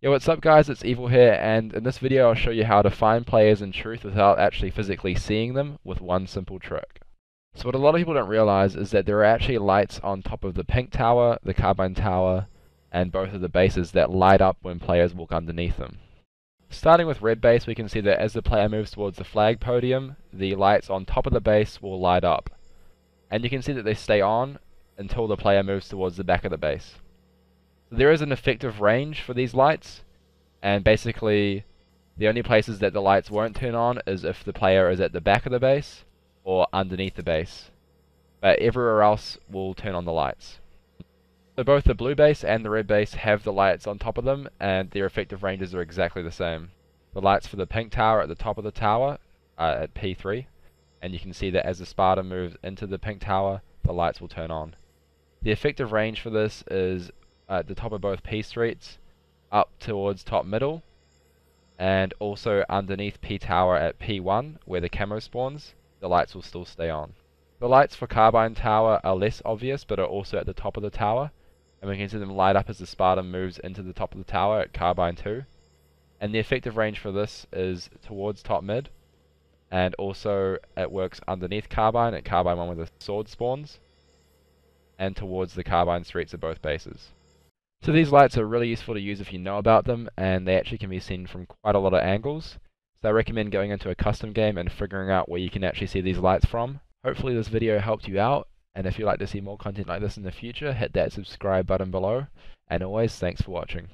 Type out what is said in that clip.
Yo, what's up guys, it's Evil here, and in this video I'll show you how to find players in truth without actually physically seeing them with one simple trick. So what a lot of people don't realize is that there are actually lights on top of the pink tower, the carbine tower, and both of the bases that light up when players walk underneath them. Starting with red base, we can see that as the player moves towards the flag podium, the lights on top of the base will light up. And you can see that they stay on until the player moves towards the back of the base. There is an effective range for these lights, and basically the only places that the lights won't turn on is if the player is at the back of the base or underneath the base. But everywhere else will turn on the lights. So both the blue base and the red base have the lights on top of them, and their effective ranges are exactly the same. The lights for the pink tower at the top of the tower are at P3, and you can see that as the Spartan moves into the pink tower, the lights will turn on. The effective range for this is at the top of both P streets, up towards top middle, and also underneath P tower at P1, where the camo spawns, the lights will still stay on. The lights for Carbine Tower are less obvious, but are also at the top of the tower, and we can see them light up as the Spartan moves into the top of the tower at Carbine 2. And the effective range for this is towards top mid, and also it works underneath Carbine at Carbine 1 where the sword spawns, and towards the Carbine streets at both bases. So these lights are really useful to use if you know about them, and they actually can be seen from quite a lot of angles. So I recommend going into a custom game and figuring out where you can actually see these lights from. Hopefully this video helped you out, and if you'd like to see more content like this in the future, hit that subscribe button below. And always, thanks for watching.